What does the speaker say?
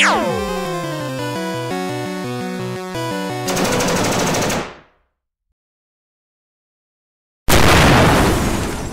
Meow.